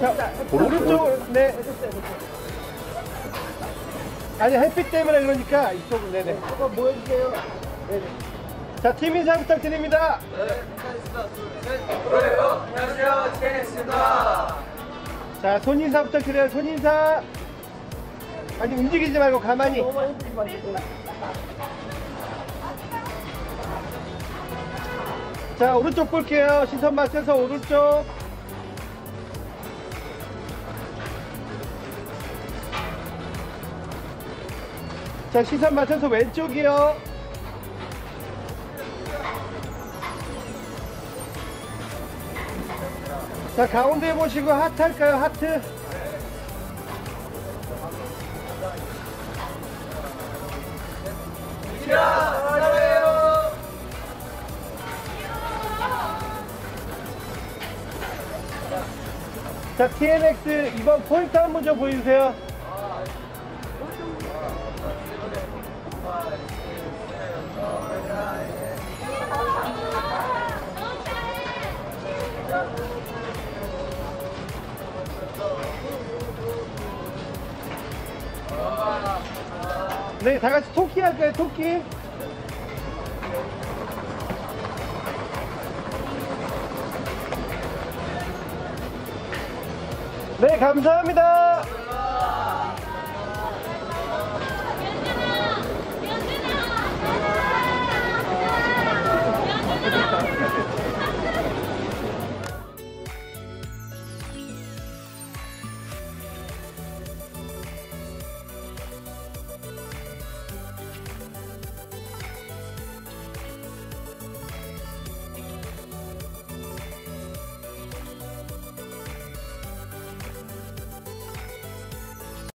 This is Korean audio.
자, 오른쪽, 네. 아니, 햇빛 때문에 그러니까 이쪽으로, 네네. 이거 뭐 해주세요? 자, 팀 인사 부탁드립니다. 안녕하세요, TNX입니다. 자, 손 인사 부탁드려요. 손 인사. 아니, 움직이지 말고 가만히. 자, 오른쪽 볼게요. 시선 맞춰서 오른쪽. 자, 시선 맞춰서 왼쪽이요. 자, 가운데 보시고 하트 할까요? 하트. 자, TNX 이번 포인트 한 번 좀 보여주세요. 네, 다 같이 토끼 할까요? 토끼? 네, 감사합니다.